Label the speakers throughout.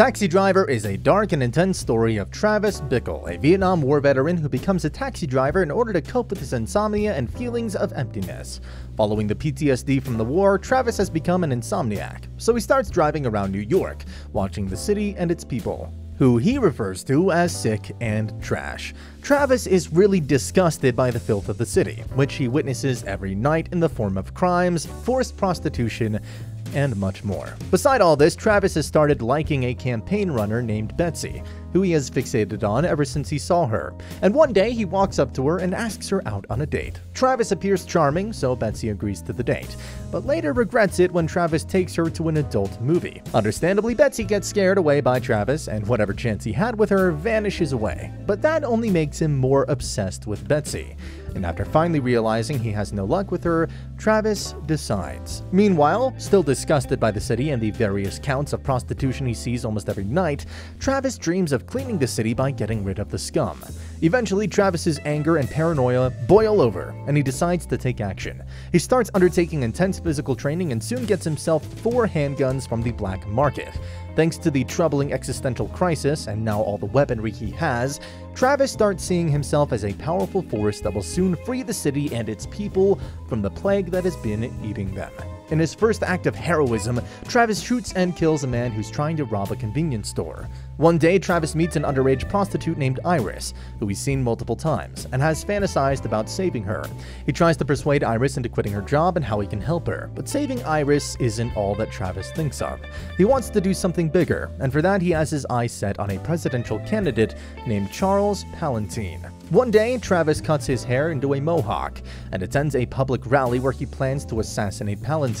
Speaker 1: Taxi Driver is a dark and intense story of Travis Bickle, a Vietnam War veteran who becomes a taxi driver in order to cope with his insomnia and feelings of emptiness. Following the PTSD from the war, Travis has become an insomniac, so he starts driving around New York, watching the city and its people who he refers to as sick and trash. Travis is really disgusted by the filth of the city, which he witnesses every night in the form of crimes, forced prostitution, and much more. Beside all this, Travis has started liking a campaign runner named Betsy, who he has fixated on ever since he saw her. And one day, he walks up to her and asks her out on a date. Travis appears charming, so Betsy agrees to the date, but later regrets it when Travis takes her to an adult movie. Understandably, Betsy gets scared away by Travis, and whatever chance he had with her vanishes away. But that only makes him more obsessed with Betsy and after finally realizing he has no luck with her, Travis decides. Meanwhile, still disgusted by the city and the various counts of prostitution he sees almost every night, Travis dreams of cleaning the city by getting rid of the scum. Eventually, Travis's anger and paranoia boil over, and he decides to take action. He starts undertaking intense physical training and soon gets himself four handguns from the black market. Thanks to the troubling existential crisis and now all the weaponry he has, Travis starts seeing himself as a powerful force that will soon free the city and its people from the plague that has been eating them. In his first act of heroism, Travis shoots and kills a man who's trying to rob a convenience store. One day, Travis meets an underage prostitute named Iris, who he's seen multiple times, and has fantasized about saving her. He tries to persuade Iris into quitting her job and how he can help her, but saving Iris isn't all that Travis thinks of. He wants to do something bigger, and for that he has his eyes set on a presidential candidate named Charles Palantine. One day, Travis cuts his hair into a mohawk and attends a public rally where he plans to assassinate Palantine.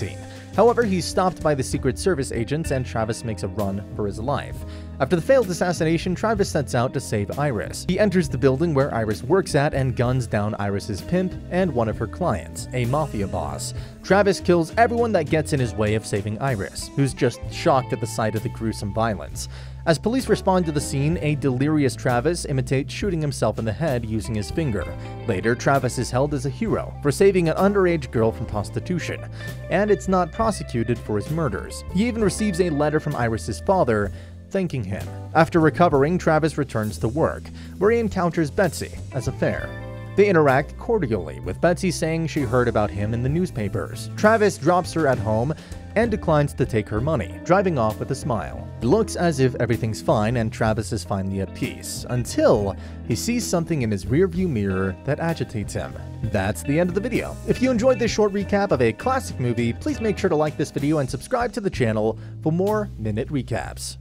Speaker 1: However, he's stopped by the Secret Service agents and Travis makes a run for his life. After the failed assassination, Travis sets out to save Iris. He enters the building where Iris works at and guns down Iris's pimp and one of her clients, a mafia boss. Travis kills everyone that gets in his way of saving Iris, who's just shocked at the sight of the gruesome violence. As police respond to the scene, a delirious Travis imitates shooting himself in the head using his finger. Later, Travis is held as a hero for saving an underage girl from prostitution, and it's not prosecuted for his murders. He even receives a letter from Iris's father thanking him. After recovering, Travis returns to work, where he encounters Betsy as a fare. They interact cordially, with Betsy saying she heard about him in the newspapers. Travis drops her at home and declines to take her money, driving off with a smile. It looks as if everything's fine and Travis is finally at peace, until he sees something in his rearview mirror that agitates him. That's the end of the video. If you enjoyed this short recap of a classic movie, please make sure to like this video and subscribe to the channel for more Minute Recaps.